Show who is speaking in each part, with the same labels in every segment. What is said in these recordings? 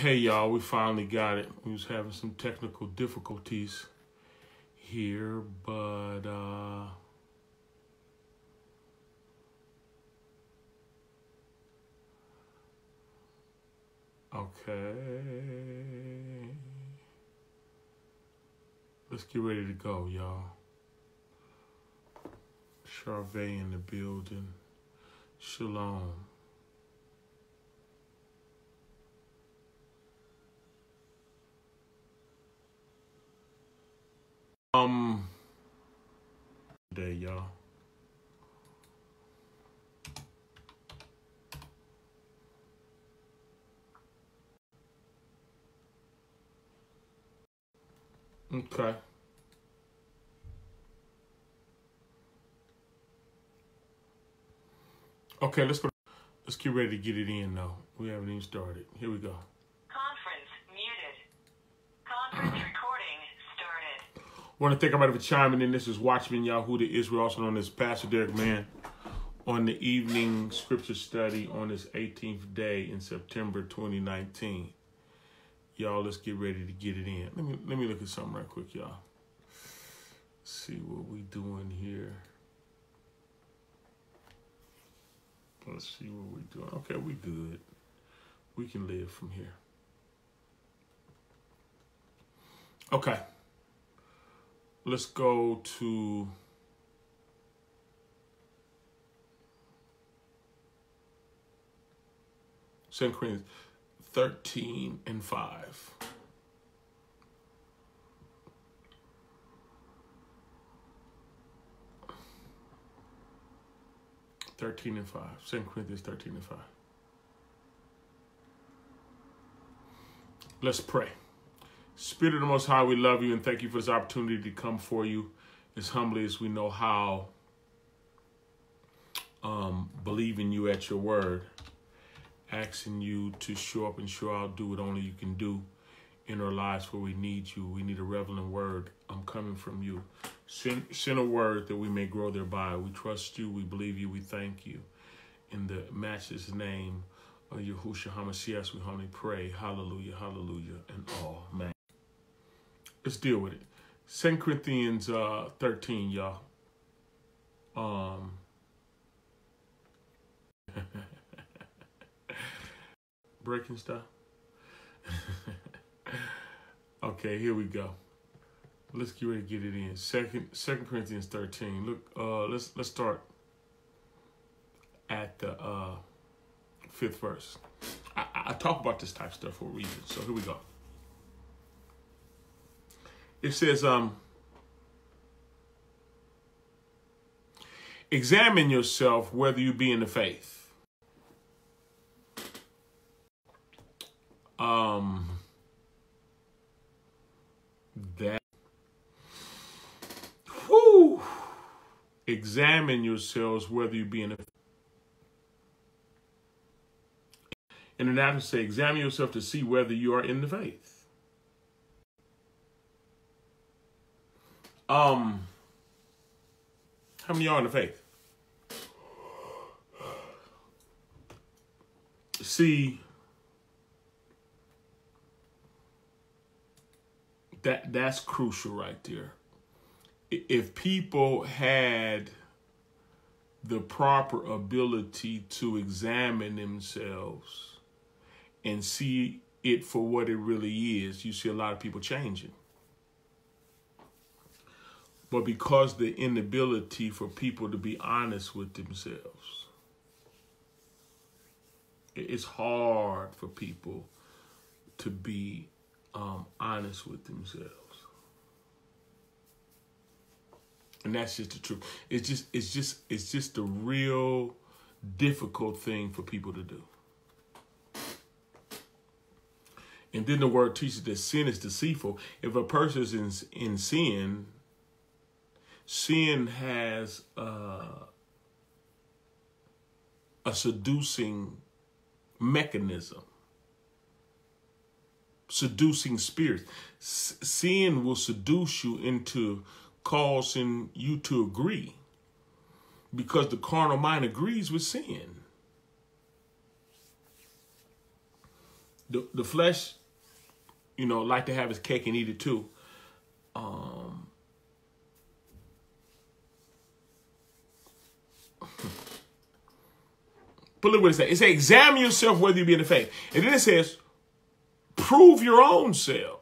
Speaker 1: Hey y'all, we finally got it. We was having some technical difficulties here, but uh Okay. Let's get ready to go, y'all. Charvet in the building. Shalom. Um, day, y'all. Okay. Okay, let's go. Let's get ready to get it in though. We haven't even started. Here we go. Want to thank everybody for chiming in. This is Watchman Yahudah Yisrael, also known as Pastor Derrick Mann, on the evening scripture study on this 18th day in September 2019. Y'all, let's get ready to get it in. Let me let me look at something right quick, y'all. See what we doing here. Let's see what we doing. Okay, we good. We can live from here. Okay. Let's go to Second Corinthians 13 and 5. Thirteen and five. Second Corinthians thirteen and five. Let's pray. Spirit of the Most High, we love you and thank you for this opportunity to come for you as humbly as we know how. Um, believing you at your word, asking you to show up and show out, do what only you can do in our lives where we need you. We need a reveling word. I'm coming from you. Send, send a word that we may grow thereby. We trust you. We believe you. We thank you. In the matchless name of Yahushua HaMashiach, we humbly pray. Hallelujah, hallelujah, and amen. Let's deal with it. Second Corinthians uh, 13, y'all. Um, breaking stuff. okay, here we go. Let's get ready to get it in. Second Second Corinthians 13. Look, uh let's let's start at the uh fifth verse. I, I talk about this type of stuff for a reason. So here we go. It says, um, examine yourself whether you be in the faith. Um, that, whew, examine yourselves whether you be in the And then after say, examine yourself to see whether you are in the faith. Um, how many are in the faith? See, that that's crucial right there. If people had the proper ability to examine themselves and see it for what it really is, you see a lot of people changing. But because the inability for people to be honest with themselves, it's hard for people to be um, honest with themselves. And that's just the truth. It's just it's just it's just a real difficult thing for people to do. And then the word teaches that sin is deceitful. If a person is in, in sin, sin has uh, a seducing mechanism, seducing spirits. Sin will seduce you into causing you to agree because the carnal mind agrees with sin. the the flesh, you know, like to have his cake and eat it too. Um, but look what it says. It says, examine yourself whether you be in the faith. And then it says, prove your own selves.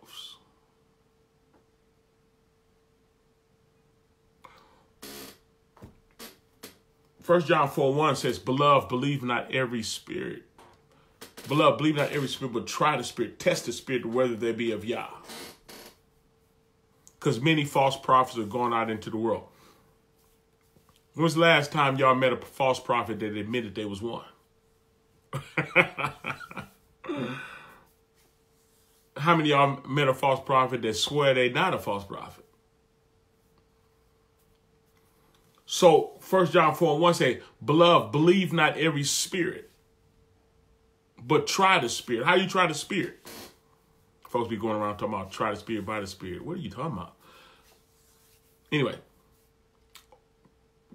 Speaker 1: First John 4 1 says, Beloved, believe not every spirit. Beloved, believe not every spirit, but try the spirit, test the spirit whether they be of Yah. Because many false prophets are going out into the world. When's the last time y'all met a false prophet that admitted they was one? How many y'all met a false prophet that swear they not a false prophet? So First John 4 and 1 say, Beloved, believe not every spirit, but try the spirit. How you try the spirit? Folks be going around talking about try the spirit by the spirit. What are you talking about? Anyway,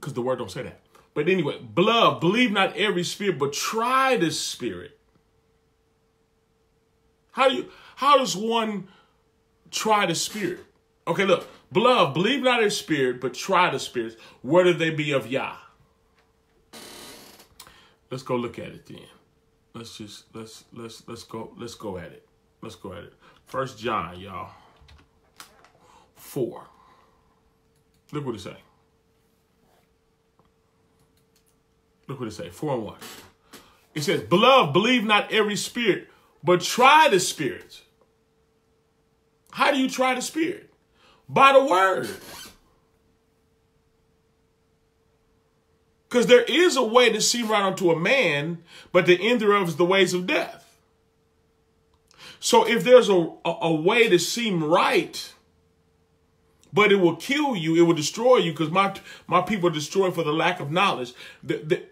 Speaker 1: because the word don't say that. But anyway, beloved, believe not every spirit, but try the spirit. How do you how does one try the spirit? Okay, look, beloved, believe not every spirit, but try the spirits, whether they be of Yah. Let's go look at it then. Let's just let's let's let's go let's go at it. Let's go at it. First John, y'all. Four. Look what it say. Look what it say. Four and one. It says, Beloved, believe not every spirit, but try the spirits. How do you try the spirit? By the word. Because there is a way to seem right unto a man, but the end thereof is the ways of death. So if there's a, a, a way to seem right, but it will kill you, it will destroy you, because my my people are destroyed for the lack of knowledge. The, the,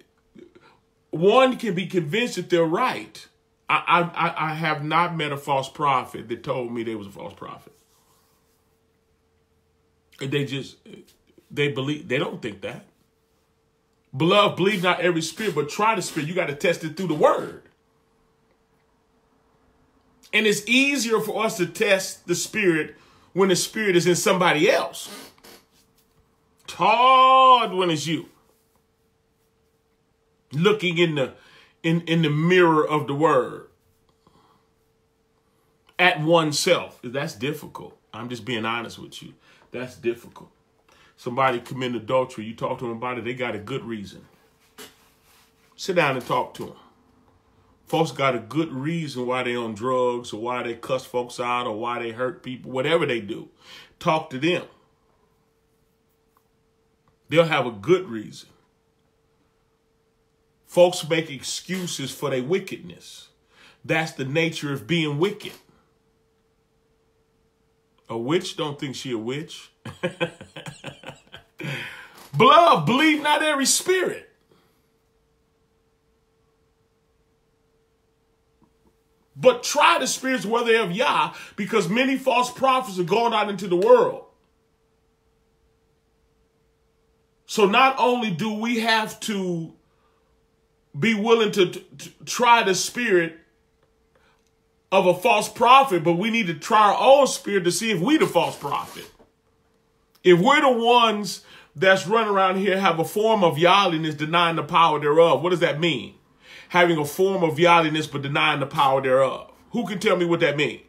Speaker 1: one can be convinced that they're right. I, I, I have not met a false prophet that told me they was a false prophet. They just, they believe, they don't think that. Beloved, believe not every spirit, but try the spirit. You got to test it through the word. And it's easier for us to test the spirit when the spirit is in somebody else. It's hard when it's you. Looking in the in, in the mirror of the word at oneself. That's difficult. I'm just being honest with you. That's difficult. Somebody commit adultery, you talk to them about it, they got a good reason. Sit down and talk to them. Folks got a good reason why they on drugs or why they cuss folks out or why they hurt people, whatever they do. Talk to them. They'll have a good reason. Folks make excuses for their wickedness. That's the nature of being wicked. A witch don't think she a witch. Beloved, believe not every spirit. But try the spirits whether they of Yah, because many false prophets are going out into the world. So not only do we have to be willing to, to try the spirit of a false prophet, but we need to try our own spirit to see if we the false prophet. If we're the ones that's running around here have a form of godliness denying the power thereof, what does that mean? Having a form of godliness but denying the power thereof. Who can tell me what that means?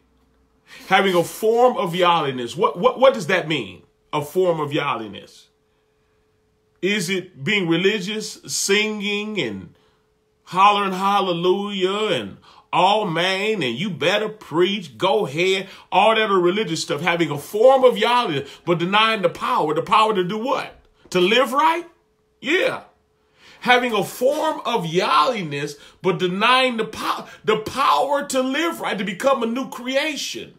Speaker 1: Having a form of godliness. What, what, what does that mean? A form of godliness. Is it being religious, singing and hollering hallelujah and all man and you better preach, go ahead, all that religious stuff, having a form of Yahweh, but denying the power, the power to do what? To live right? Yeah. Having a form of Yahwehhness, but denying the power, the power to live right, to become a new creation,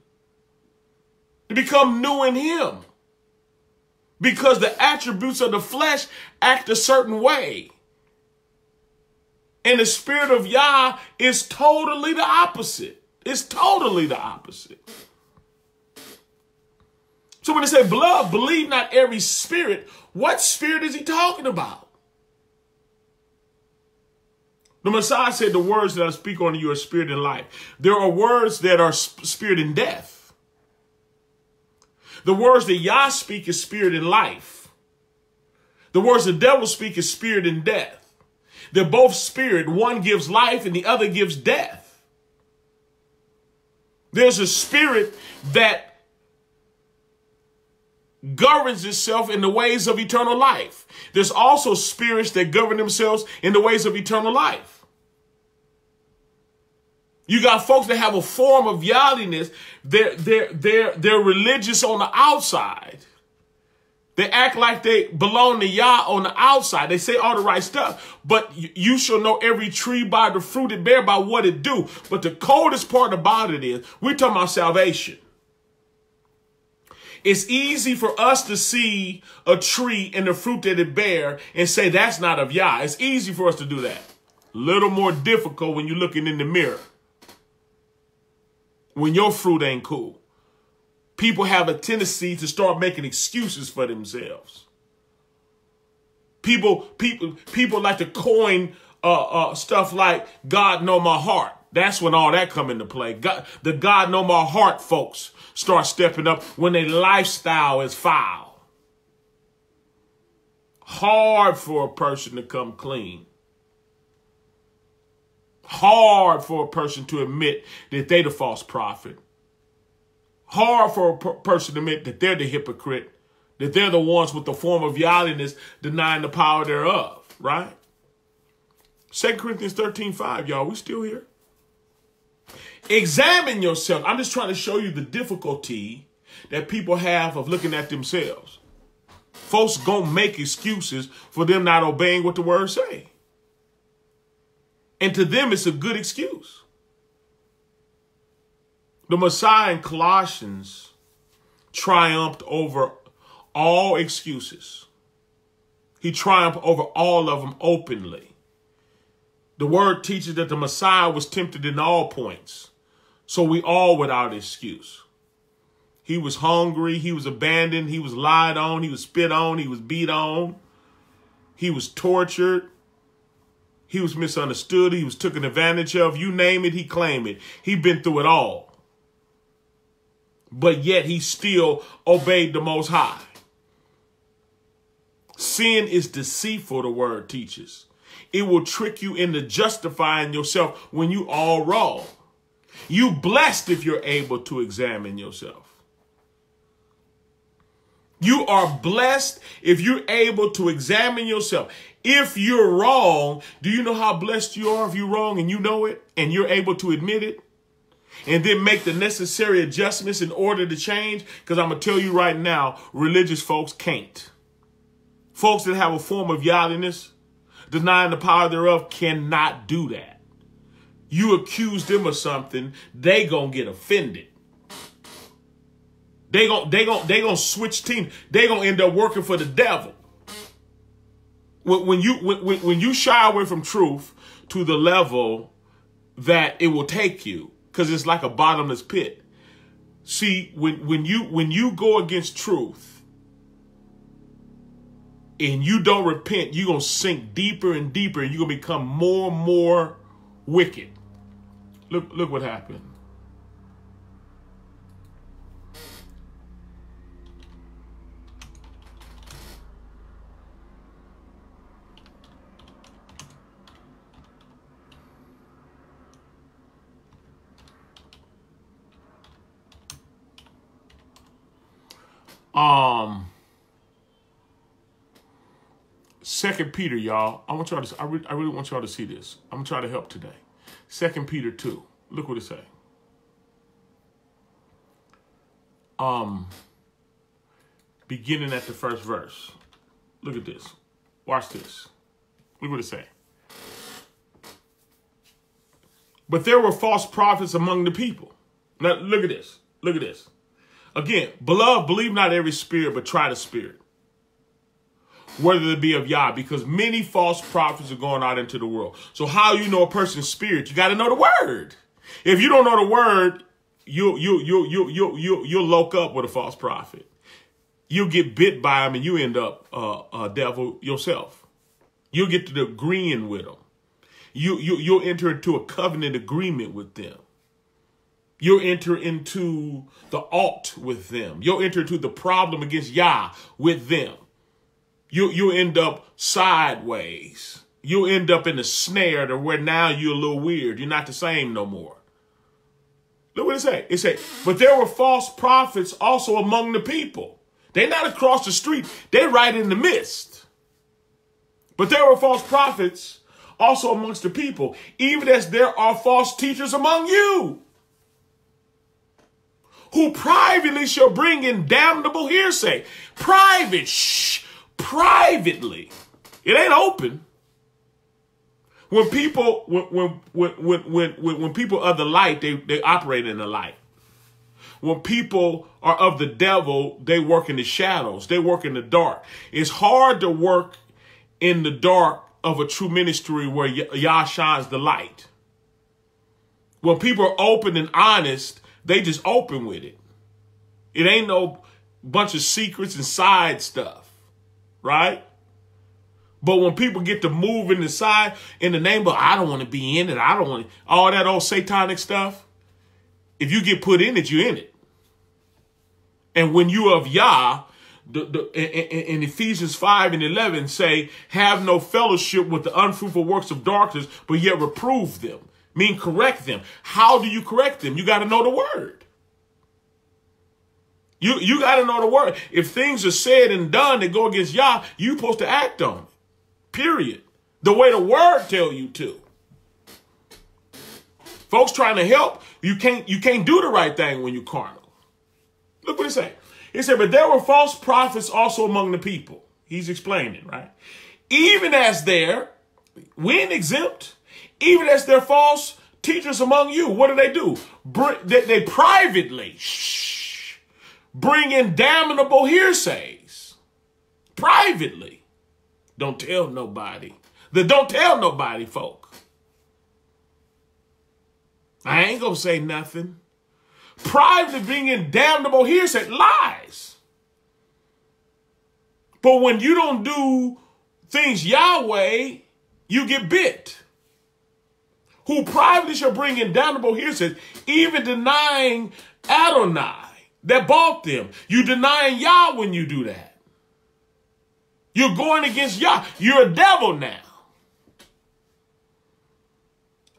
Speaker 1: to become new in Him. Because the attributes of the flesh act a certain way. And the spirit of Yah is totally the opposite. It's totally the opposite. So when they say blood, believe not every spirit, what spirit is he talking about? The Messiah said, The words that I speak unto you are spirit and life. There are words that are spirit and death. The words that Yah speak is spirit and life. The words the devil speak is spirit and death. They're both spirit. One gives life and the other gives death. There's a spirit that governs itself in the ways of eternal life. There's also spirits that govern themselves in the ways of eternal life. You got folks that have a form of godliness. They're, they're, they're, they're religious on the outside. They act like they belong to Yah on the outside. They say all the right stuff, but you shall know every tree by the fruit it bear, by what it do. But the coldest part about it is we're talking about salvation. It's easy for us to see a tree and the fruit that it bear and say that's not of Yah. It's easy for us to do that. A little more difficult when you're looking in the mirror. When your fruit ain't cool. People have a tendency to start making excuses for themselves. People, people, people like to coin uh, uh, stuff like "God know my heart." That's when all that come into play. God, the God know my heart folks start stepping up when their lifestyle is foul. Hard for a person to come clean. Hard for a person to admit that they the false prophet. Hard for a per person to admit that they're the hypocrite, that they're the ones with the form of godliness denying the power thereof, right? 2 Corinthians 13, 5, y'all, we still here. Examine yourself. I'm just trying to show you the difficulty that people have of looking at themselves. Folks gonna make excuses for them not obeying what the word say. And to them, it's a good excuse. The Messiah in Colossians triumphed over all excuses. He triumphed over all of them openly. The word teaches that the Messiah was tempted in all points so we all without excuse. He was hungry. He was abandoned. He was lied on. He was spit on. He was beat on. He was tortured. He was misunderstood. He was taken advantage of. You name it, he claimed it. He been through it all. But yet he still obeyed the Most High. Sin is deceitful, the word teaches. It will trick you into justifying yourself when you all wrong. You blessed if you're able to examine yourself. You are blessed if you're able to examine yourself. If you're wrong, do you know how blessed you are if you're wrong and you know it and you're able to admit it? And then make the necessary adjustments in order to change? Because I'm going to tell you right now, religious folks can't. Folks that have a form of godliness, denying the power thereof, cannot do that you accuse them of something, they gonna get offended. They gonna they gonna they gonna switch teams. They gonna end up working for the devil. When, when you when, when you shy away from truth to the level that it will take you, because it's like a bottomless pit. See, when when you when you go against truth and you don't repent, you're gonna sink deeper and deeper, and you're gonna become more and more wicked. Look, look what happened. Um, Second Peter, y'all. I want y'all to. I, re I really want y'all to see this. I'm gonna try to help today. Second Peter 2. Look what it say. Um, beginning at the first verse. Look at this. Watch this. Look what it say. But there were false prophets among the people. Now look at this. Look at this. Again, beloved, believe not every spirit, but try the spirit whether it be of Yah, because many false prophets are going out into the world. So how you know a person's spirit? You got to know the word. If you don't know the word, you you you you you you you'll loke up with a false prophet. You'll get bit by him, and you end up uh, a devil yourself. You'll get to agreeing with them. you, you, you'll enter into a covenant agreement with them. You'll enter into the alt with them. You'll enter into the problem against Yah with them. You, you'll end up sideways. You'll end up in a snare to where now you're a little weird. You're not the same no more. Look what it say. It say, but there were false prophets also among the people. They're not across the street. They're right in the midst. But there were false prophets also amongst the people, even as there are false teachers among you, who privately shall bring in damnable hearsay. Private, shh, privately. It ain't open. When people, when, when, when, when, when, people are the light, they, they operate in the light. When people are of the devil, they work in the shadows. They work in the dark. It's hard to work in the dark of a true ministry where Yah shines the light. When people are open and honest, they just open with it. It ain't no bunch of secrets and side stuff, right? But when people get to move in the side in the name of I don't want to be in it, I don't want all that old satanic stuff. If you get put in it, you're in it. And when you of Yah, the, the, in, in Ephesians 5 and 11 say, have no fellowship with the unfruitful works of darkness, but yet reprove them. Mean correct them. How do you correct them? You got to know the word. You, you got to know the word. If things are said and done that go against Yah, you're supposed to act on it. Period. The way the word tell you to. Folks trying to help, you can't you can't do the right thing when you're carnal. Look what he said. He said, but there were false prophets also among the people. He's explaining, right? Even as there, we exempt, even as there are false teachers among you. What do they do? Br- they, they privately shh, bring in damnable hearsays. Privately. Don't tell nobody. The don't tell nobody folk. I ain't gonna say nothing. Privately bringing in damnable hearsay, lies. But when you don't do things Yahweh, you get bit. Who privately shall bring in damnable hearsay, even denying Adonai that bought them. You denying Yah when you do that. You're going against Yah. You're a devil now.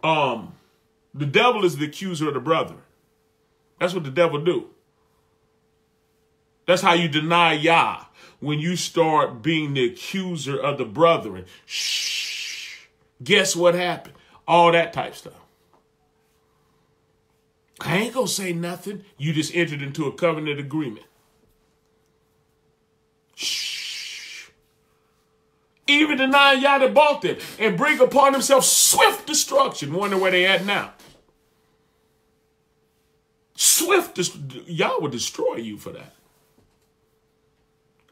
Speaker 1: Um, the devil is the accuser of the brother. That's what the devil do. That's how you deny Yah when you start being the accuser of the brethren. Shh. Guess what happened? All that type stuff. I ain't gonna say nothing. You just entered into a covenant agreement. Shh. Even deny Yah that bought them and bring upon himself swift destruction. Wonder where they at now. Swift, Yah will destroy you for that.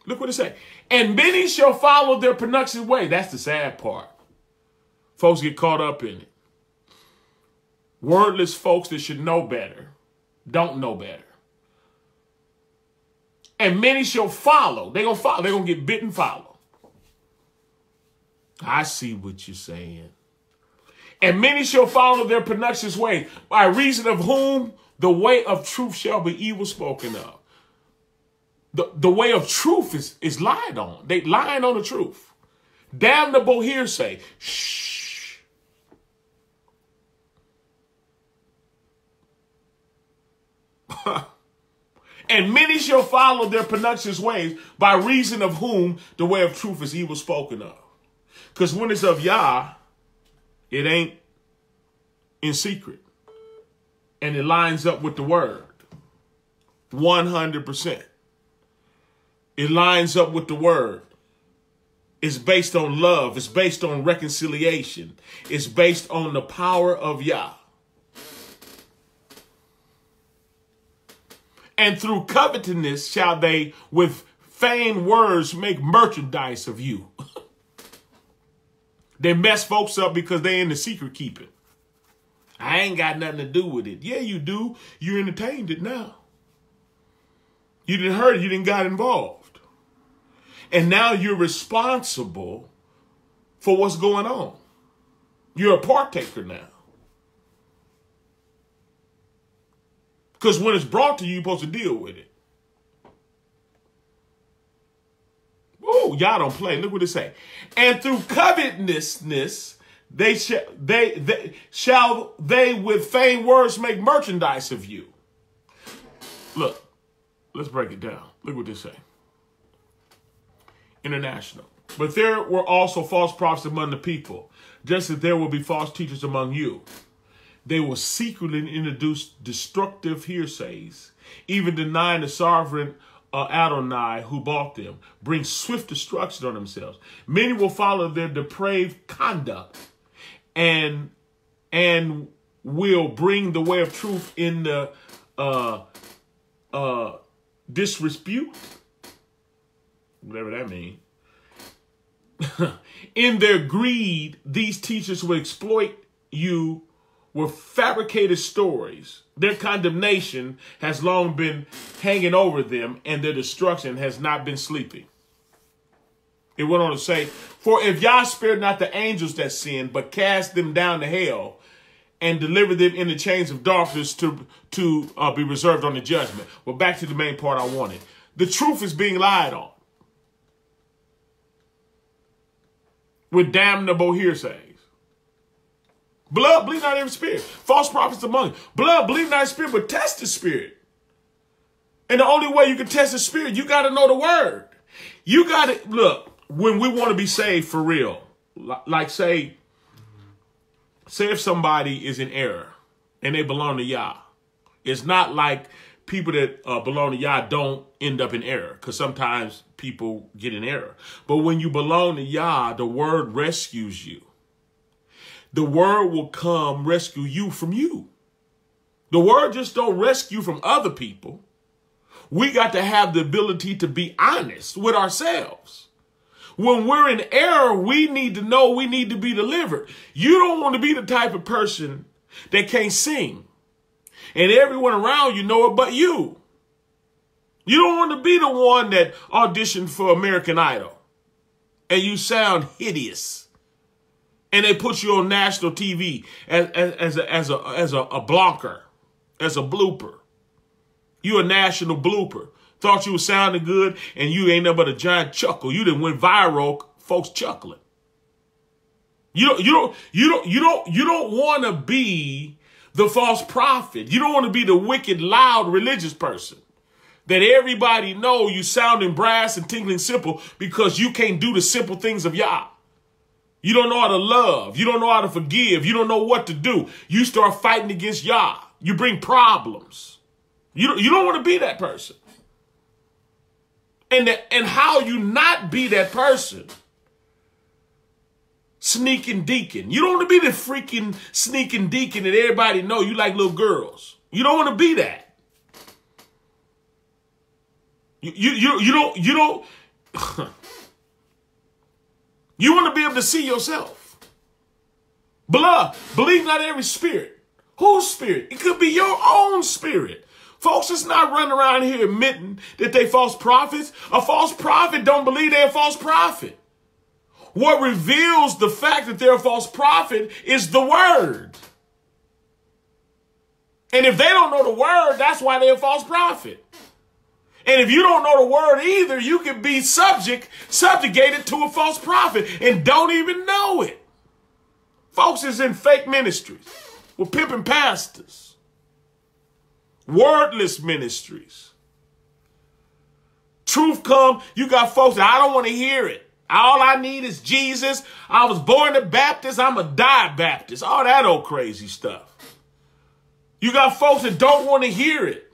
Speaker 1: Look what it say. And many shall follow their pernicious way. That's the sad part. Folks get caught up in it. Wordless folks that should know better don't know better. And many shall follow. They're gonna follow, they're gonna get bit and follow. I see what you're saying. And many shall follow their pernicious way, by reason of whom the way of truth shall be evil spoken of. The, the way of truth is, is lied on. They lying on the truth. Damnable hearsay. Shh. and many shall follow their pernicious ways, by reason of whom the way of truth is evil spoken of. Because when it's of Yah, it ain't in secret and it lines up with the word 100%. It lines up with the word. It's based on love. It's based on reconciliation. It's based on the power of Yah. And through covetousness shall they with feigned words make merchandise of you. they mess folks up because they in the secret keeping. I ain't got nothing to do with it. Yeah, you do. You entertained it now. You didn't hurt it. You didn't got involved. And now you're responsible for what's going on. You're a partaker now. Because when it's brought to you, you're supposed to deal with it. Oh, y'all don't play. Look what it say. And through covetousness, they shall they, they shall they with vain words make merchandise of you. Look, let's break it down. Look what this say. International. But there were also false prophets among the people, just as there will be false teachers among you. They will secretly introduce destructive hearsays, even denying the sovereign uh, Adonai who bought them, bring swift destruction on themselves. Many will follow their depraved conduct and and will bring the way of truth in the uh uh disrepute whatever that means in their greed these teachers will exploit you with fabricated stories their condemnation has long been hanging over them and their destruction has not been sleeping it went on to say, For if Yah spared not the angels that sinned, but cast them down to hell and delivered them in the chains of darkness to, to uh, be reserved on the judgment. Well, back to the main part I wanted. The truth is being lied on with damnable hearsays. Blood bleed not every spirit. False prophets among you. Blood bleed not spirit, but test the spirit. And the only way you can test the spirit, you got to know the word. You got to, look, when we want to be saved for real, like say, say if somebody is in error and they belong to Yah, it's not like people that uh, belong to Yah don't end up in error because sometimes people get in error. But when you belong to Yah, the word rescues you. The word will come rescue you from you. The word just don't rescue from other people. We got to have the ability to be honest with ourselves. When we're in error, we need to know we need to be delivered. You don't want to be the type of person that can't sing and everyone around you know it but you. You don't want to be the one that auditioned for American Idol and you sound hideous and they put you on national TV as, as, as a, as, a, as a, a blonker, as a blooper. You a national blooper. Thought you was sounding good, and you ain't nothing but a giant chuckle. You didn't went viral, folks chuckling. You don't, you don't, you don't, you don't, you don't want to be the false prophet. You don't want to be the wicked, loud religious person that everybody know you sounding brass and tingling simple because you can't do the simple things of Yah. You don't know how to love. You don't know how to forgive. You don't know what to do. You start fighting against Yah. You bring problems. You don't, you don't want to be that person and the, and how you not be that person. Sneaking deacon. You don't want to be the freaking sneaking deacon that everybody know you like little girls. You don't want to be that. You you you, you don't you don't You want to be able to see yourself. Blah. Believe not every spirit. Whose spirit? It could be your own spirit. Folks is not running around here admitting that they false prophets. A false prophet don't believe they're a false prophet. What reveals the fact that they're a false prophet is the word. And if they don't know the word, that's why they're a false prophet. And if you don't know the word either, you can be subject, subjugated to a false prophet and don't even know it. Folks is in fake ministries with pimping pastors. Wordless ministries. Truth come, you got folks that I don't want to hear it. All I need is Jesus. I was born a Baptist. I'm a die Baptist. All that old crazy stuff. You got folks that don't want to hear it.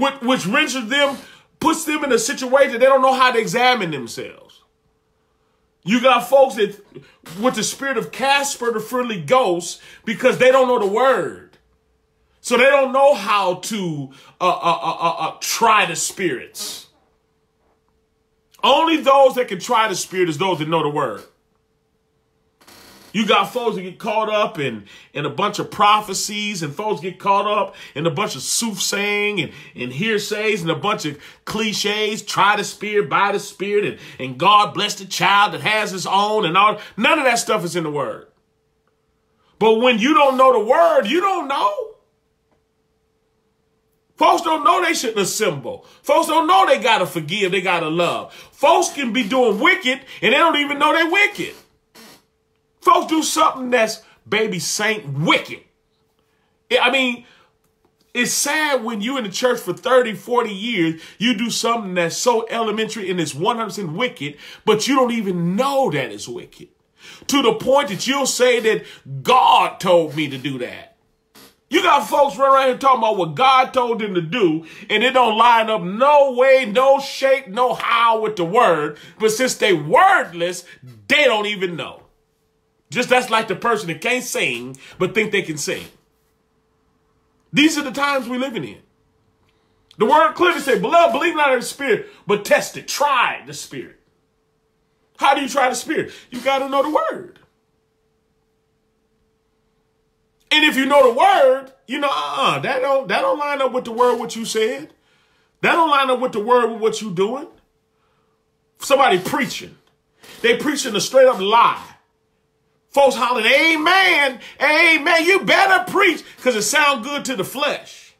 Speaker 1: Which, which renders them, puts them in a situation they don't know how to examine themselves. You got folks that with the spirit of Casper the friendly ghost because they don't know the word. So they don't know how to uh, uh, uh, uh, try the spirits. Only those that can try the spirit is those that know the word. You got folks that get caught up in, in a bunch of prophecies and folks get caught up in a bunch of soothsaying and, and hearsays and a bunch of cliches, try the spirit, by the spirit, and, and God bless the child that has his own and all. None of that stuff is in the word. But when you don't know the word, you don't know. Folks don't know they shouldn't assemble. Folks don't know they gotta forgive, they gotta love. Folks can be doing wicked and they don't even know they're wicked. Folks do something that's baby saint wicked. I mean, it's sad when you in the church for 30, 40 years, you do something that's so elementary and it's 100% wicked, but you don't even know that it's wicked. To the point that you'll say that God told me to do that. You got folks running around here talking about what God told them to do, and it don't line up no way, no shape, no how with the word. But since they wordless, they don't even know. Just that's like the person that can't sing, but think they can sing. These are the times we're living in. The word clearly says, beloved, believe not in the spirit, but test it. Try the spirit. How do you try the spirit? You got to know the word. And if you know the word, you know, uh-uh, that don't that don't line up with the word what you said. That don't line up with the word with what you doing. Somebody preaching. They preaching a straight up lie. Folks hollering, amen, amen. You better preach because it sounds good to the flesh.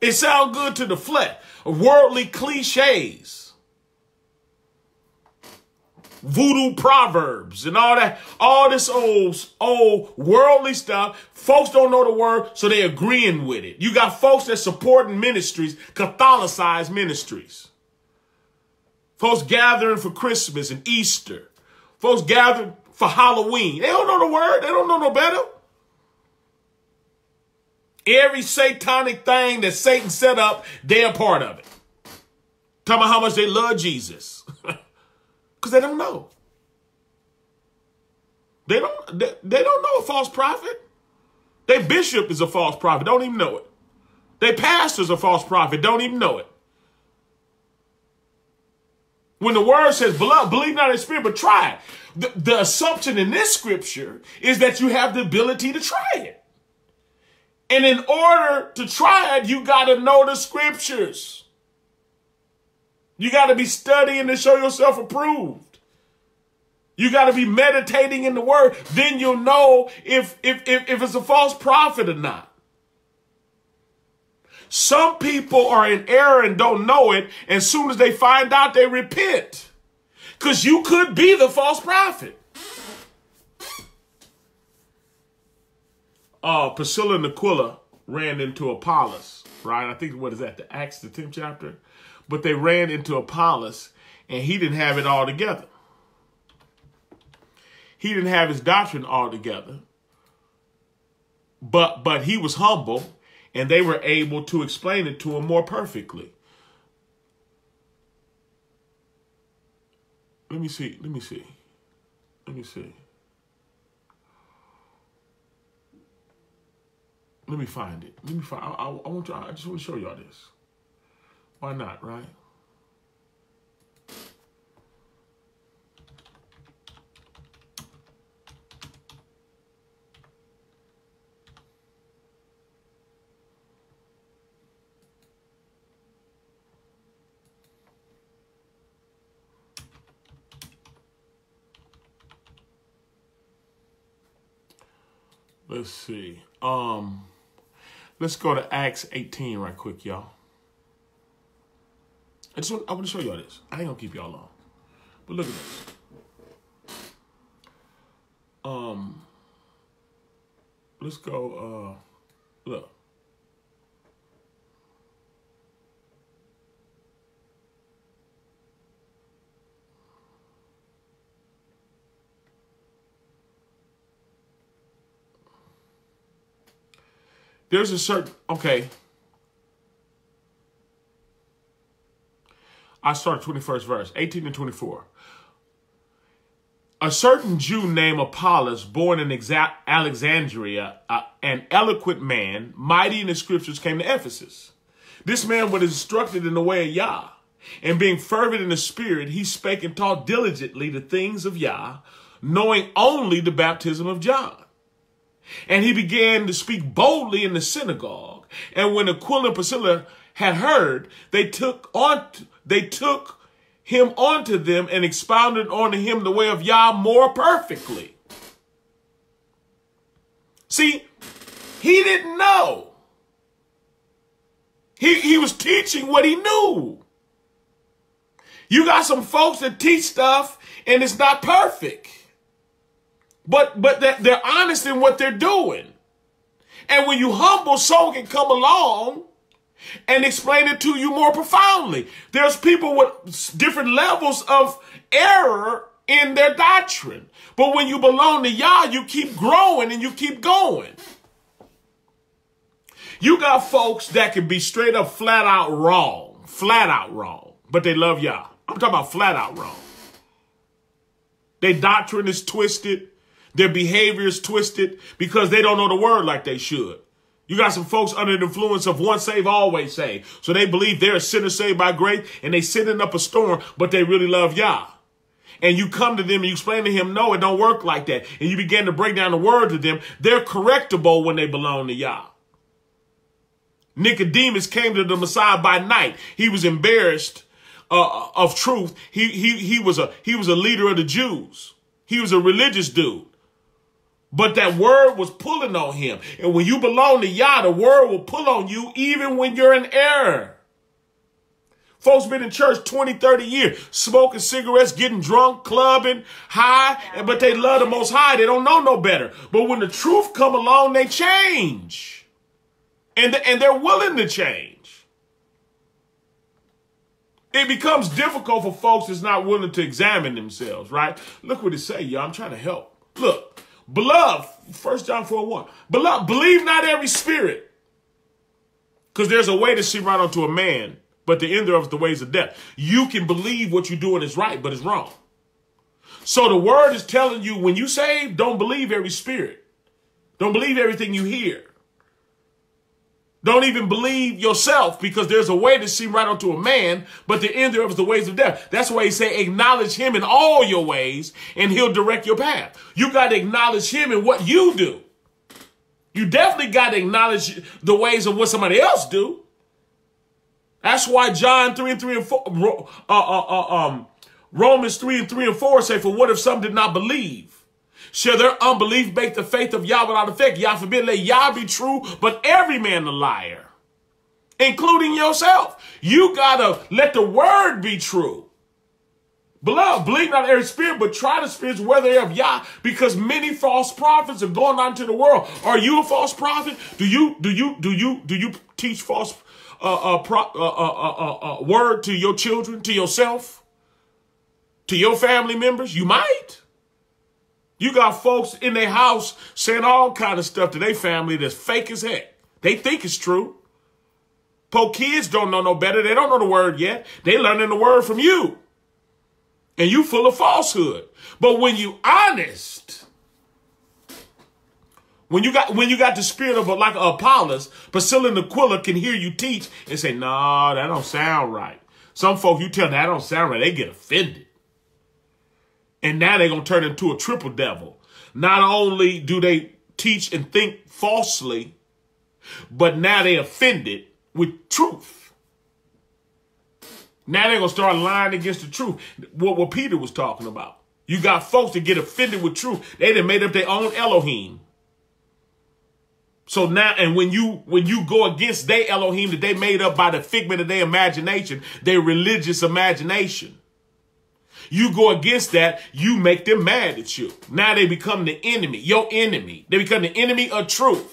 Speaker 1: It sounds good to the flesh. Worldly cliches voodoo proverbs and all that, all this old, old worldly stuff. Folks don't know the word, so they agreeing with it. You got folks that supporting ministries, Catholicized ministries. Folks gathering for Christmas and Easter. Folks gathering for Halloween. They don't know the word. They don't know no better. Every satanic thing that Satan set up, they're part of it. Tell me how much they love Jesus. Because they don't know. They don't they, they don't know a false prophet. Their bishop is a false prophet, don't even know it. Their pastor's a false prophet, don't even know it. When the word says, believe not in spirit, but try it. The, the assumption in this scripture is that you have the ability to try it. And in order to try it, you got to know the scriptures. You got to be studying to show yourself approved. You got to be meditating in the word. Then you'll know if, if, if, if it's a false prophet or not. Some people are in error and don't know it. And soon as they find out, they repent. Because you could be the false prophet. Uh, Priscilla and Aquila ran into Apollos, right? I think, what is that, the Acts, the 10th chapter? but they ran into Apollos and he didn't have it all together. He didn't have his doctrine all together. But but he was humble and they were able to explain it to him more perfectly. Let me see. Let me see. Let me see. Let me find it. Let me find. I, I, I want to. I just want to show y'all this. Why not, right? Let's see. Um, let's go to Acts 18 right quick, y'all. I just want, I want to show y'all this. I ain't gonna keep y'all long, but look at this. Um, let's go. Uh, look. There's a certain okay. I start 21st verse, 18 and 24. A certain Jew named Apollos, born in Alexandria, uh, an eloquent man, mighty in the scriptures, came to Ephesus. This man was instructed in the way of Yah, And being fervent in the spirit, he spake and taught diligently the things of Yah, knowing only the baptism of John. And he began to speak boldly in the synagogue. And when Aquila and Priscilla had heard, they took on they took him onto them and expounded onto him the way of Yah more perfectly. See, he didn't know. He, he was teaching what he knew. You got some folks that teach stuff and it's not perfect. But but they're, they're honest in what they're doing. And when you humble, someone can come along and explain it to you more profoundly. There's people with different levels of error in their doctrine. But when you belong to Yah, you keep growing and you keep going. You got folks that can be straight up flat out wrong, flat out wrong, but they love Yah. I'm talking about flat out wrong. Their doctrine is twisted. Their behavior is twisted because they don't know the word like they should. You got some folks under the influence of once saved, always saved. So they believe they're a sinner saved by grace and they sitting up a storm, but they really love Yah. And you come to them and you explain to him, no, it don't work like that. And you begin to break down the word to them. They're correctable when they belong to Yah. Nicodemus came to the Messiah by night. He was embarrassed uh, of truth. He, he, he was a, he was a leader of the Jews. He was a religious dude. But that word was pulling on him. And when you belong to Yah, the word will pull on you even when you're in error. Folks been in church 20, 30 years, smoking cigarettes, getting drunk, clubbing, high, but they love the most high. They don't know no better. But when the truth come along, they change. And, and they're willing to change. It becomes difficult for folks that's not willing to examine themselves, right? Look what it say, y'all. I'm trying to help. Look, Beloved, 1 John 4 1. Beloved, believe not every spirit. Because there's a way to see right unto a man, but the end of the ways of death. You can believe what you're doing is right, but it's wrong. So the word is telling you when you save, don't believe every spirit. Don't believe everything you hear. Don't even believe yourself because there's a way to see right unto a man, but the end thereof is the ways of death. That's why he say acknowledge him in all your ways and he'll direct your path. You got to acknowledge him in what you do. You definitely got to acknowledge the ways of what somebody else do. That's why John 3 and 3 and 4, uh, uh, uh, um, Romans 3 and 3 and 4 say, for what if some did not believe? Shall their unbelief make the faith of Yah without effect? Yah forbid, let Yah be true, but every man a liar, including yourself. You gotta let the word be true. Beloved, believe not every spirit, but try the spirits whether they of Yah, because many false prophets are going out into the world. Are you a false prophet? Do you do you do you do you teach false uh, uh, pro, uh, uh, uh, uh word to your children, to yourself, to your family members? You might. You got folks in their house saying all kind of stuff to their family that's fake as heck. They think it's true. Po kids don't know no better. They don't know the word yet. They learning the word from you. And you full of falsehood. But when you honest, when you got when you got the spirit of a, like Apollos, Priscilla and Aquila can hear you teach and say, "No, nah, that don't sound right." Some folk you tell that don't sound right, they get offended. And now they're going to turn into a triple devil. Not only do they teach and think falsely, but now they offended with truth. Now they're going to start lying against the truth. What, what Peter was talking about. You got folks that get offended with truth. They done made up their own Elohim. So now, and when you when you go against their Elohim that they made up by the figment of their imagination, their religious imagination, you go against that, you make them mad at you. Now they become the enemy, your enemy. They become the enemy of truth.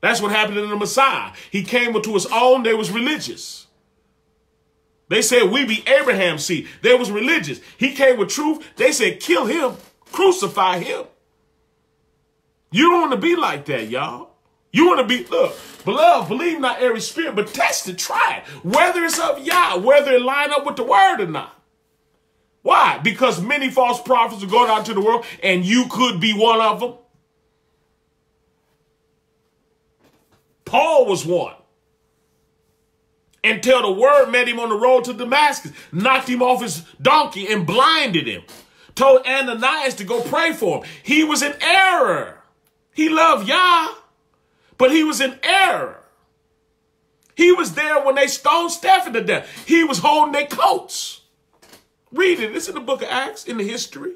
Speaker 1: That's what happened to the Messiah. He came to his own, they was religious. They said, we be Abraham's seed. They was religious. He came with truth. They said, kill him, crucify him. You don't want to be like that, y'all. You want to be, look, beloved, believe not every spirit, but test it, try it. Whether it's of Yah, whether it line up with the word or not. Why? Because many false prophets are going out to the world and you could be one of them. Paul was one. until the word met him on the road to Damascus, knocked him off his donkey and blinded him. Told Ananias to go pray for him. He was in error. He loved Yah, but he was in error. He was there when they stoned Stephen to death. He was holding their coats. Read it. It's in the book of Acts, in the history.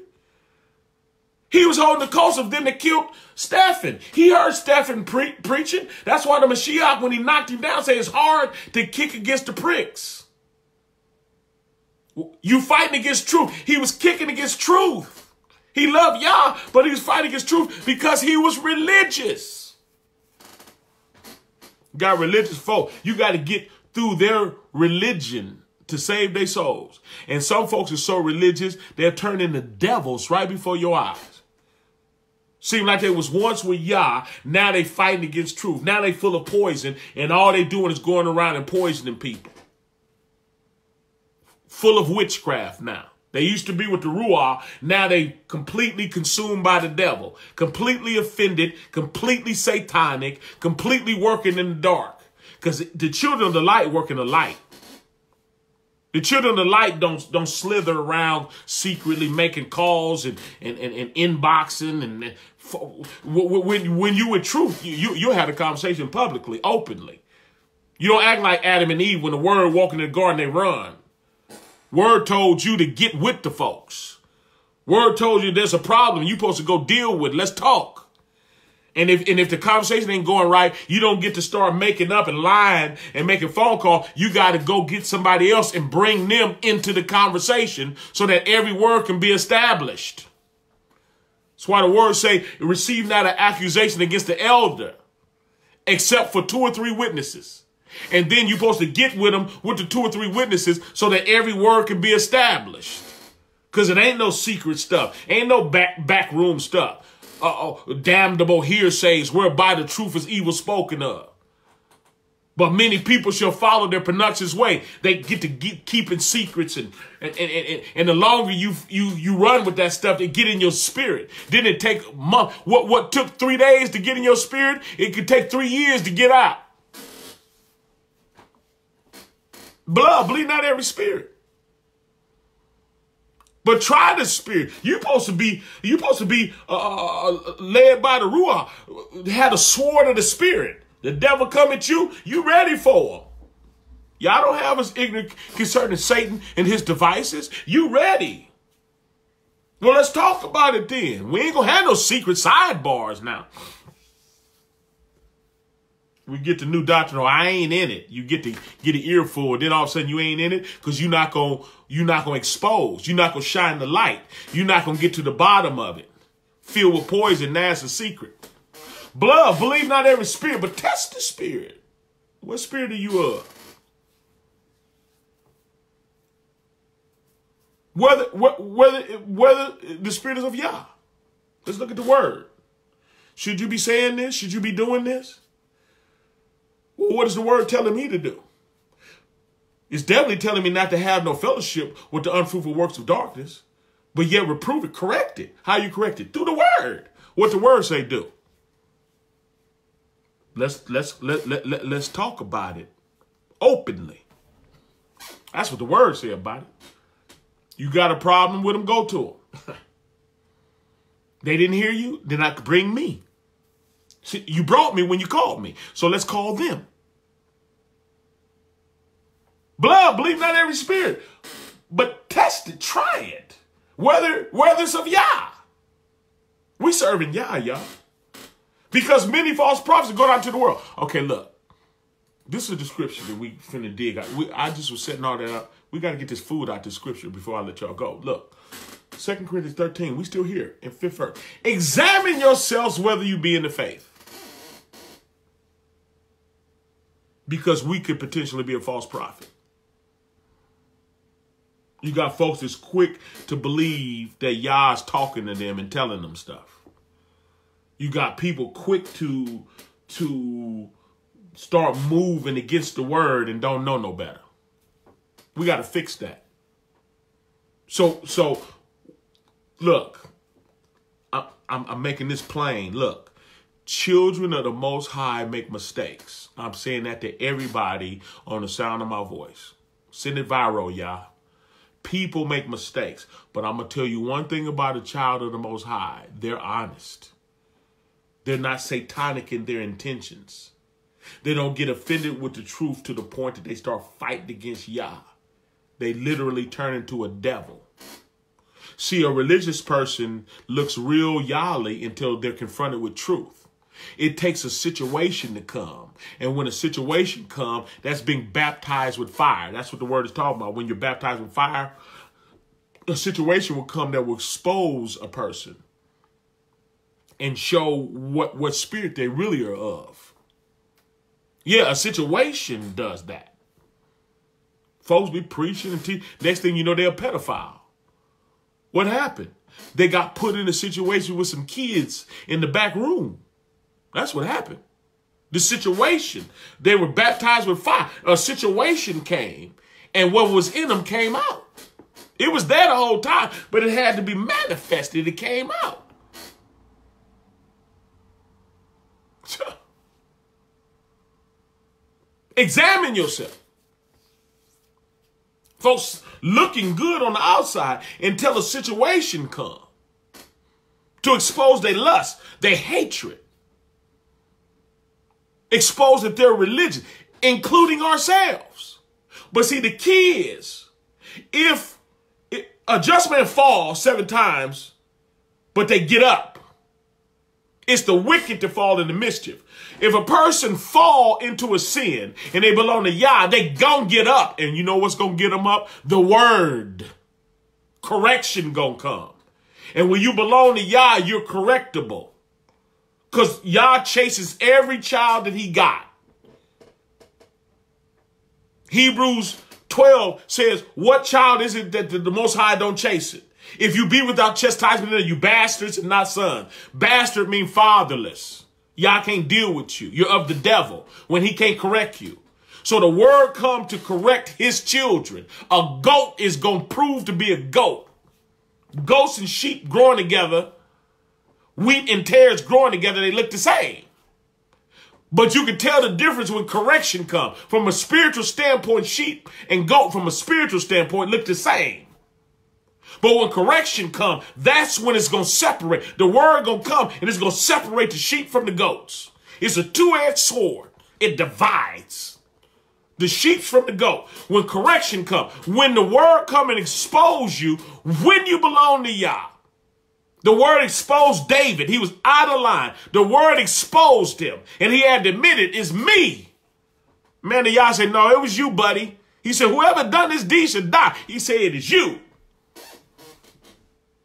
Speaker 1: He was holding the coats of them that killed Stephen. He heard Stephen pre- preaching. That's why the Mashiach, when he knocked him down, said it's hard to kick against the pricks. You fighting against truth. He was kicking against truth. He loved Yah, but he was fighting against truth because he was religious. got religious folk. You got to get through their religion to save their souls. And some folks are so religious, they're turning into devils right before your eyes. Seem like they was once with Yah, now they fighting against truth. Now they full of poison, and all they doing is going around and poisoning people. Full of witchcraft now. They used to be with the Ruah, now they completely consumed by the devil, completely offended, completely satanic, completely working in the dark. Because the children of the light work in the light. The children of light don't don't slither around secretly making calls and and, and, and inboxing and when when you with truth you, you you have a conversation publicly openly. You don't act like Adam and Eve when the word walk in the garden they run. Word told you to get with the folks. Word told you there's a problem you supposed to go deal with. Let's talk. And if and if the conversation ain't going right, you don't get to start making up and lying and making phone call. You got to go get somebody else and bring them into the conversation so that every word can be established. That's why the words say, receive not an accusation against the elder, except for two or three witnesses. And then you're supposed to get with them with the two or three witnesses so that every word can be established. Because it ain't no secret stuff. Ain't no back backroom stuff uh, damnable hearsays whereby the truth is evil spoken of. But many people shall follow their pernicious way. They get to get, keeping secrets, and and, and and and the longer you you you run with that stuff, it get in your spirit. Didn't it take month? What what took three days to get in your spirit? It could take three years to get out. Blood bleed not every spirit. But try the spirit. You're supposed to be, you're supposed to be uh, uh, uh, led by the Ruah. Had a sword of the spirit. The devil come at you, you ready for him. Y'all don't have us ignorant concerning Satan and his devices. You ready. Well, let's talk about it then. We ain't gonna have no secret sidebars now we get the new doctrine, or I ain't in it. You get to get an earful, then all of a sudden you ain't in it because you're not gonna you're not gonna expose, you're not gonna shine the light, you're not gonna get to the bottom of it. Filled with poison, that's a secret. Blood, believe not every spirit, but test the spirit. What spirit are you of? Whether whether whether the spirit is of Yah. Let's look at the word. Should you be saying this? Should you be doing this? Well, what is the word telling me to do? It's definitely telling me not to have no fellowship with the unfruitful works of darkness, but yet reprove it, correct it. How you correct it? Through the word. What the word say do? Let's let's let, let, let, let's talk about it openly. That's what the word say about it. You got a problem with them, go to them. they didn't hear you, then I could bring me. You brought me when you called me. So let's call them. Blood, believe not every spirit. But test it, try it. Whether whether it's of Yah. We serving Yah, y'all. Because many false prophets go out to the world. Okay, look. This is a description that we finna dig out. We, I just was setting all that up. We got to get this food out the scripture before I let y'all go. Look. Second Corinthians 13, we still here in fifth verse. Examine yourselves whether you be in the faith. Because we could potentially be a false prophet. You got folks that's quick to believe that Yah's talking to them and telling them stuff. You got people quick to to start moving against the word and don't know no better. We got to fix that. So so look, I, I'm, I'm making this plain. Look, Children of the Most High make mistakes. I'm saying that to everybody on the sound of my voice. Send it viral, y'all. People make mistakes. But I'm going to tell you one thing about a child of the Most High they're honest, they're not satanic in their intentions. They don't get offended with the truth to the point that they start fighting against Yah. They literally turn into a devil. See, a religious person looks real yali until they're confronted with truth. It takes a situation to come. And when a situation comes, that's being baptized with fire. That's what the word is talking about. When you're baptized with fire, a situation will come that will expose a person and show what, what spirit they really are of. Yeah, a situation does that. Folks be preaching and teaching. Next thing you know, they're a pedophile. What happened? They got put in a situation with some kids in the back room. That's what happened. The situation. They were baptized with fire. A situation came, and what was in them came out. It was there the whole time, but it had to be manifested. It came out. Examine yourself. Folks looking good on the outside until a situation comes to expose their lust, their hatred, expose that they're religion, including ourselves. But see, the key is if a just man falls seven times, but they get up, it's the wicked to fall into mischief. If a person fall into a sin and they belong to Yah, they gonna get up. And you know what's gonna get them up? The word. Correction gonna come. And when you belong to Yah, you're correctable. Because Yah chases every child that he got. Hebrews 12 says, what child is it that the, the Most High don't chase it? If you be without chastisement, then you bastards and not sons. Bastard mean fatherless. Yah can't deal with you. You're of the devil when he can't correct you. So the word come to correct his children. A goat is going to prove to be a goat. Goats and sheep growing together, wheat and tares growing together, they look the same. But you can tell the difference when correction comes. From a spiritual standpoint, sheep and goat from a spiritual standpoint look the same. But when correction comes, that's when it's going to separate. The word going to come and it's going to separate the sheep from the goats. It's a two-edged sword. It divides the sheep from the goat. When correction comes, when the word come and expose you, when you belong to Yah. The word exposed David. He was out of line. The word exposed him. And he had to admit it is me. Man, the Yah said, no, it was you, buddy. He said, whoever done this deed should die. He said, it is you.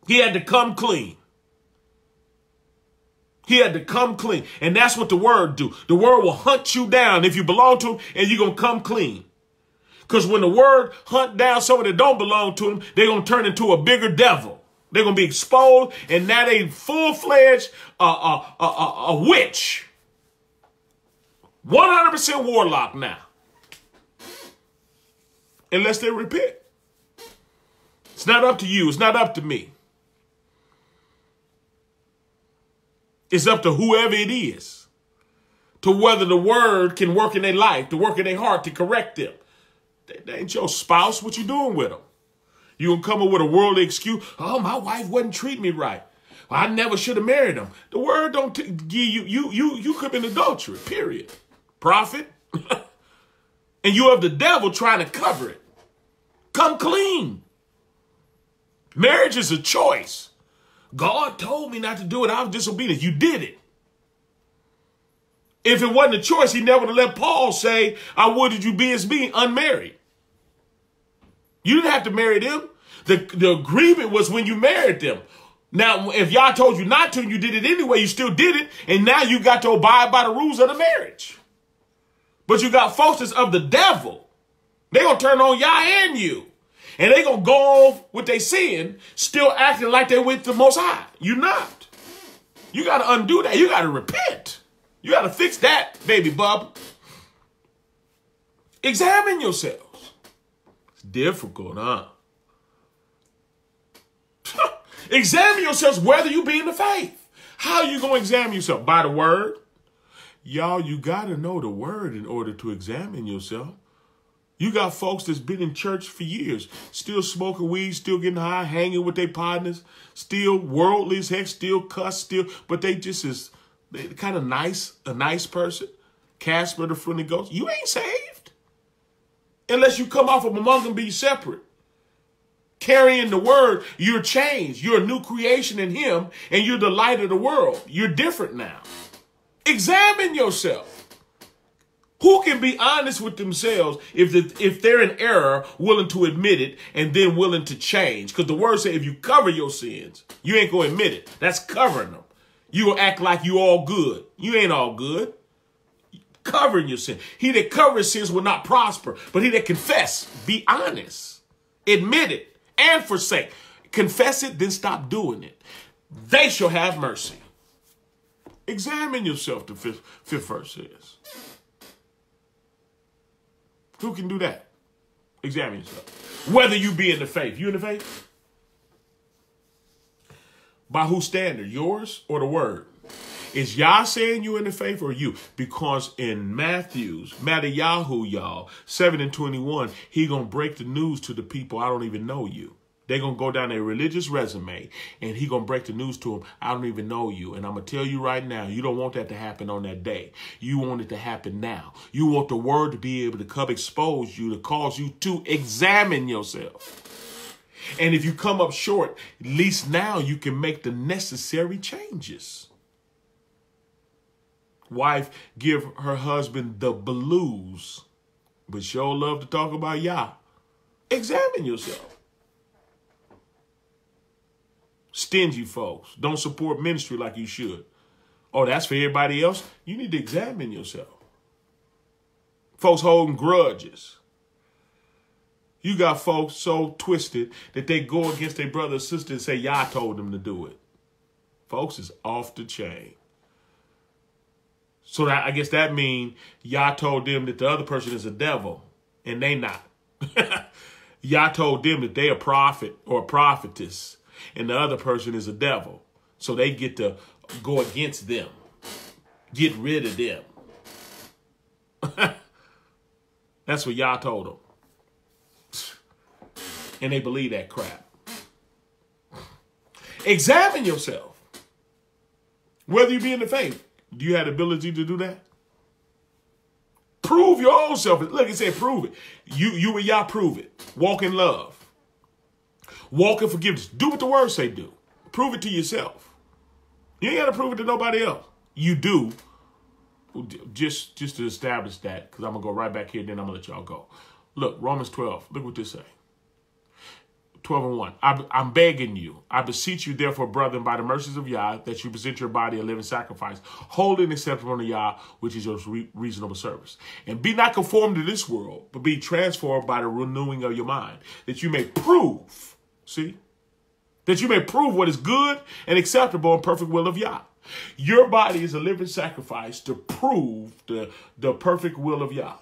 Speaker 1: He had to come clean. He had to come clean. And that's what the word do. The word will hunt you down if you belong to him and you're going to come clean. Because when the word hunt down someone that don't belong to him, they're going to turn into a bigger devil. They're going to be exposed and now they full-fledged uh, uh, uh, uh, a witch. 100% warlock now. Unless they repent. It's not up to you. It's not up to me. It's up to whoever it is to whether the word can work in their life, to work in their heart, to correct them. That ain't your spouse. What you doing with them? You gonna come up with a worldly excuse? Oh, my wife wasn't treating me right. Well, I never should have married him. The word don't give you you you you could be adultery. Period. Prophet, and you have the devil trying to cover it. Come clean. Marriage is a choice. God told me not to do it. I was disobedient. You did it. If it wasn't a choice, he never would have let Paul say, I would you be as me, unmarried. You didn't have to marry them. The, the agreement was when you married them. Now, if y'all told you not to and you did it anyway, you still did it. And now you got to abide by the rules of the marriage. But you got that's of the devil. They to turn on y'all and you. And they to go off with their sin, still acting like they're with the Most High. You're not. You got to undo that. You got to repent. You got to fix that, baby bub. Examine yourselves. It's difficult, huh? Examine yourselves whether you be in the faith. How you to examine yourself? By the word? Y'all, you got to know the word in order to examine yourself. You got folks that's been in church for years, still smoking weed, still getting high, hanging with their partners, still worldly as heck, still cuss, still, but they just is kind of nice, a nice person. Casper the friendly ghost. You ain't saved unless you come off of among them, be separate. Carrying the word, you're changed. You're a new creation in Him, and you're the light of the world. You're different now. Examine yourself. Who can be honest with themselves if the, if they're in error, willing to admit it, and then willing to change? Because the word says if you cover your sins, you ain't gonna admit it. That's covering them. You will act like you all good. You ain't all good. Covering your sin. He that covers sins will not prosper, but he that confess, be honest, admit it, and forsake. Confess it, then stop doing it. They shall have mercy. Examine yourself, the fifth, fifth verse says. Who can do that? Examine yourself. Whether you be in the faith. You in the faith? By whose standard? Yours or the word? Is Yah saying you in the faith or you? Because in Matthew's, Matthew, y'all, 7 and 21, he gonna break the news to the people, I don't even know you. They're gonna go down their religious resume and he gonna break the news to them. I don't even know you. And I'm gonna tell you right now, you don't want that to happen on that day. You want it to happen now. You want the word to be able to come expose you, to cause you to examine yourself. And if you come up short, at least now you can make the necessary changes. Wife give her husband the blues, but sure love to talk about Yah. Examine yourself. Stingy folks don't support ministry like you should. Oh, that's for everybody else. You need to examine yourself. Folks holding grudges. You got folks so twisted that they go against their brother or sister and say, Yah told them to do it. Folks is off the chain. So that, I guess that means Yah told them that the other person is a devil, and they not. Yah told them that they a prophet or a prophetess, and the other person is a devil. So they get to go against them, get rid of them. That's what y'all told them. And they believe that crap. Examine yourself. Whether you be in the faith. Do you have the ability to do that? Prove your own self. Look, it said prove it. You, you and y'all prove it. Walk in love. Walk in forgiveness. Do what the word say do. Prove it to yourself. You ain't got to prove it to nobody else. You do. Just, just to establish that, because I'm going to go right back here, then I'm going to let y'all go. Look, Romans 12. Look what this say. 12 and 1. I, am begging you, I beseech you, therefore, brethren, by the mercies of Yah, that you present your body a living sacrifice, holy and acceptable unto Yah, which is your re- reasonable service. And be not conformed to this world, but be transformed by the renewing of your mind, that you may prove, see, that you may prove what is good and acceptable and perfect will of Yah. Your body is a living sacrifice to prove the, the perfect will of Yah.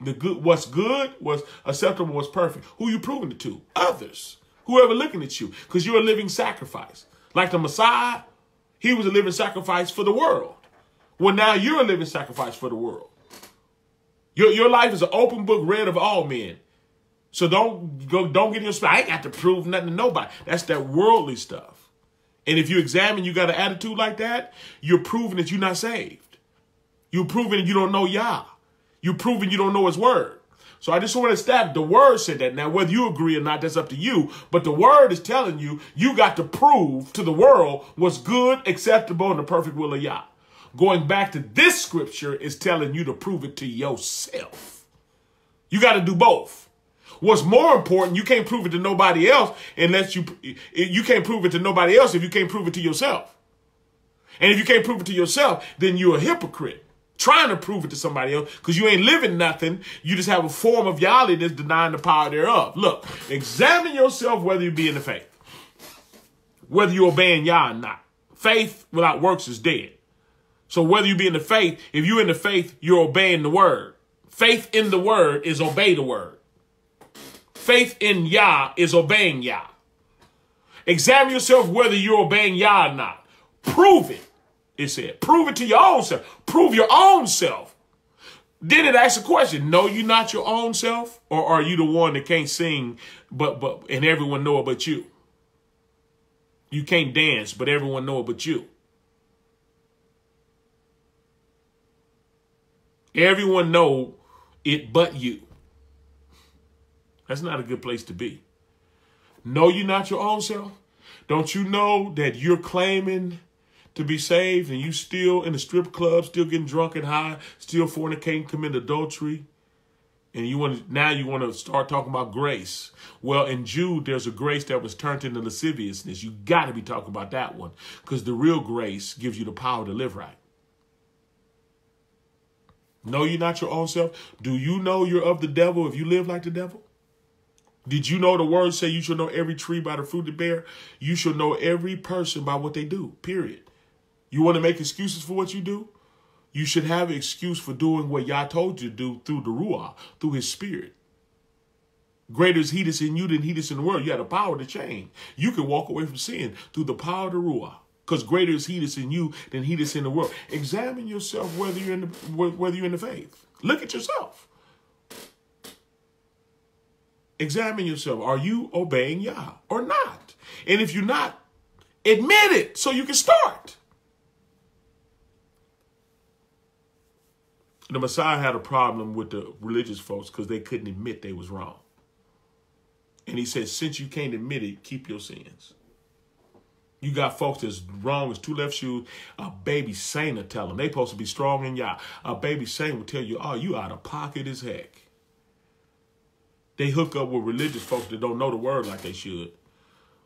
Speaker 1: The good, what's good, what's acceptable, what's perfect. Who you proving it to? Others whoever looking at you, because you're a living sacrifice. Like the Messiah, he was a living sacrifice for the world. Well, now you're a living sacrifice for the world. Your, your life is an open book read of all men. So don't go, don't get in your spot. I ain't got to prove nothing to nobody. That's that worldly stuff. And if you examine, you got an attitude like that, you're proving that you're not saved. You're proving you don't know Yah. You're proving you don't know His word. So I just want to stab the word said that. Now, whether you agree or not, that's up to you. But the word is telling you, you got to prove to the world what's good, acceptable, and the perfect will of Yah. Going back to this scripture is telling you to prove it to yourself. You got to do both. What's more important, you can't prove it to nobody else unless you, you can't prove it to nobody else if you can't prove it to yourself. And if you can't prove it to yourself, then you're a hypocrite trying to prove it to somebody else because you ain't living nothing. You just have a form of reality that's denying the power thereof. Look, examine yourself whether you be in the faith, whether you're obeying Yah or not. Faith without works is dead. So whether you be in the faith, if you're in the faith, you're obeying the word. Faith in the word is obey the word. Faith in Yah is obeying Yah. Examine yourself whether you're obeying Yah or not. Prove it It said, prove it to your own self. Prove your own self. Then it asks a question: Know you not your own self, or are you the one that can't sing, but but and everyone know it but you? You can't dance, but everyone know it but you. Everyone know it but you. That's not a good place to be. Know you're not your own self? Don't you know that you're claiming to be saved and you still in the strip club, still getting drunk and high, still fornicating, committing adultery? And you want to, now you want to start talking about grace. Well, in Jude, there's a grace that was turned into lasciviousness. You got to be talking about that one because the real grace gives you the power to live right. Know you're not your own self? Do you know you're of the devil if you live like the devil? Did you know the word say you should know every tree by the fruit it bear? You should know every person by what they do, period. You want to make excuses for what you do? You should have an excuse for doing what Yah told you to do through the Ruah, through his spirit. Greater is he that's in you than he that's in the world. You have the power to change. You can walk away from sin through the power of the Ruah. Because greater is he that's in you than he that's in the world. Examine yourself whether you're in the whether you're in the faith. Look at yourself. Examine yourself. Are you obeying Yah or not? And if you're not, admit it so you can start. The Messiah had a problem with the religious folks because they couldn't admit they was wrong. And he said, since you can't admit it, keep your sins. You got folks that's wrong as two left shoes. A baby saint will tell them. They supposed to be strong in Yah. A baby saint will tell you, oh, you out of pocket as heck. They hook up with religious folks that don't know the word like they should.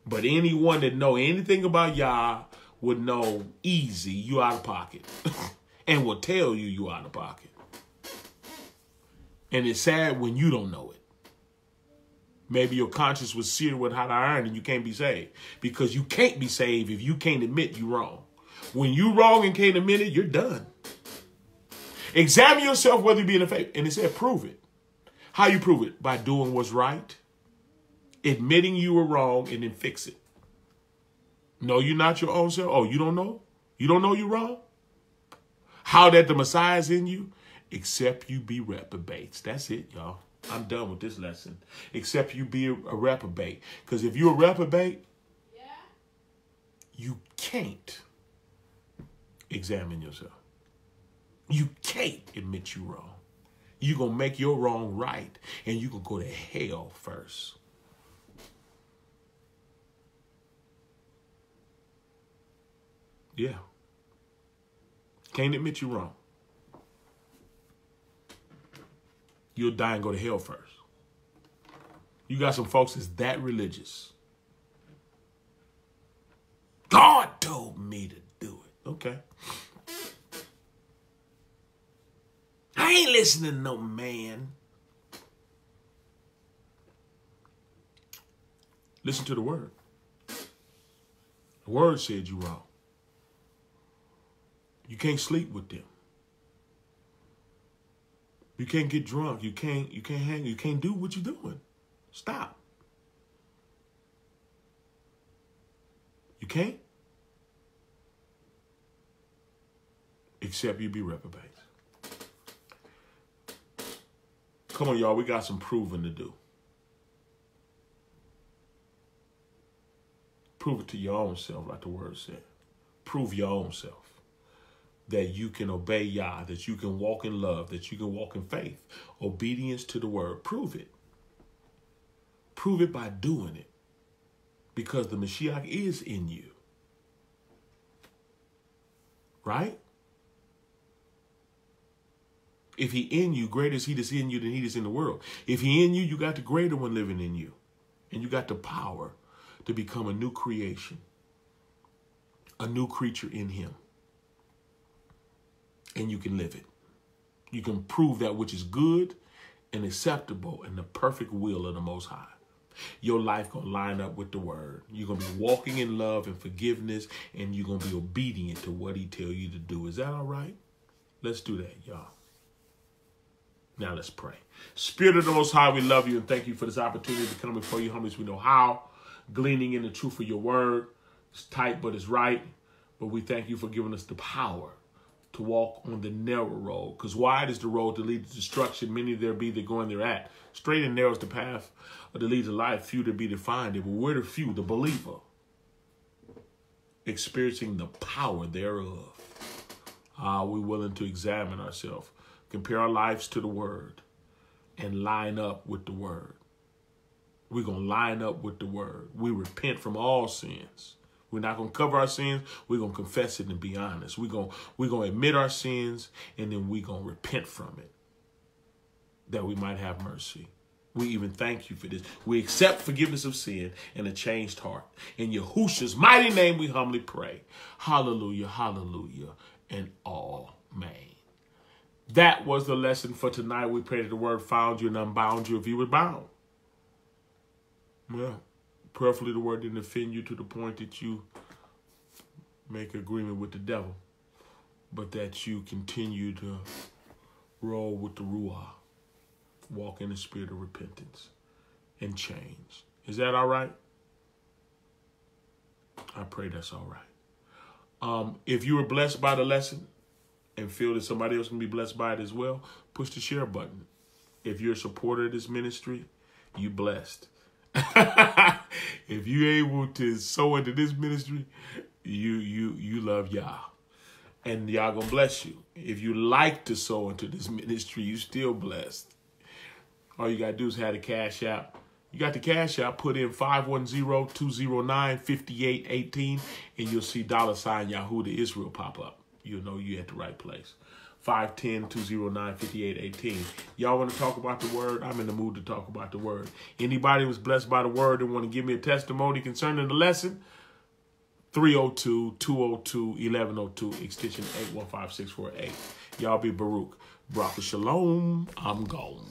Speaker 1: But anyone that know anything about Yah would know easy you out of pocket. and will tell you you out of pocket. And it's sad when you don't know it. Maybe your conscience was seared with hot iron and you can't be saved. Because you can't be saved if you can't admit you're wrong. When you wrong and can't admit it, you're done. Examine yourself whether you be in the faith. And it said, prove it. How you prove it? By doing what's right, admitting you were wrong, and then fix it. No, you're not your own self. Oh, you don't know? You don't know you're wrong? How that the Messiah's in you? except you be reprobates. That's it, y'all. I'm done with this lesson. Except you be a, a reprobate. Because if you're a reprobate, yeah. you can't examine yourself. You can't admit you're wrong. You're going to make your wrong right, and you're going to go to hell first. Yeah. Can't admit you're wrong. you'll die and go to hell first. You got some folks that's that religious. God told me to do it. Okay. I ain't listening to no man. Listen to the word. The word said you wrong. You can't sleep with them. You can't get drunk. You can't you can't hang. You can't do what you're doing. Stop. You can't. Except you be reprobates. Come on, y'all. We got some proving to do. Prove it to your own self, like the word said. Prove your own self that you can obey Yah, that you can walk in love, that you can walk in faith, obedience to the word. Prove it. Prove it by doing it because the Mashiach is in you. Right? If he in you, greater is he that's in you than he that's in the world. If he in you, you got the greater one living in you. And you got the power to become a new creation, a new creature in him and you can live it. You can prove that which is good and acceptable in the perfect will of the Most High. Your life gonna line up with the word. You're gonna be walking in love and forgiveness, and you're gonna be obedient to what He tell you to do. Is that all right? Let's do that, y'all. Now let's pray. Spirit of the Most High, we love you and thank you for this opportunity to come before you, homies. We know how. Gleaning in the truth of your word. It's tight, but it's right But we thank you for giving us the power to walk on the narrow road. Because wide is the road to lead to destruction. Many there be that go in there at. Straight and narrow is the path that leads to life. Few to be defined. But we're the few, the believer, experiencing the power thereof. Are we willing to examine ourselves, compare our lives to the word, and line up with the word? We're going to line up with the word. We repent from all sins. We're not going to cover our sins. We're going to confess it and be honest. We're going, we're going to admit our sins and then we're going to repent from it that we might have mercy. We even thank you for this. We accept forgiveness of sin and a changed heart. In Yahushua's mighty name we humbly pray. Hallelujah, hallelujah, and amen. That was the lesson for tonight. We pray that the word found you and unbound you if you were bound. Well, prayerfully the word didn't offend you to the point that you make agreement with the devil, but that you continue to roll with the Ruah, walk in the spirit of repentance and change. Is that all right? I pray that's all right. Um, if you were blessed by the lesson and feel that somebody else can be blessed by it as well, push the share button. If you're a supporter of this ministry, you blessed. if you're able to sow into this ministry, you you you love Yah. And Yah gonna bless you. If you like to sow into this ministry, you still blessed. All you gotta do is have the cash app. You got the cash app, put in 510-209-5818, and you'll see dollar sign Yahudah Yisrael pop up. You'll know you're at the right place. 510-209-5818. Y'all want to talk about the word? I'm in the mood to talk about the word. Anybody was blessed by the word and want to give me a testimony concerning the lesson? 302-202-1102, extension 815648. Y'all be Baruch. Baruch Shalom. I'm gone.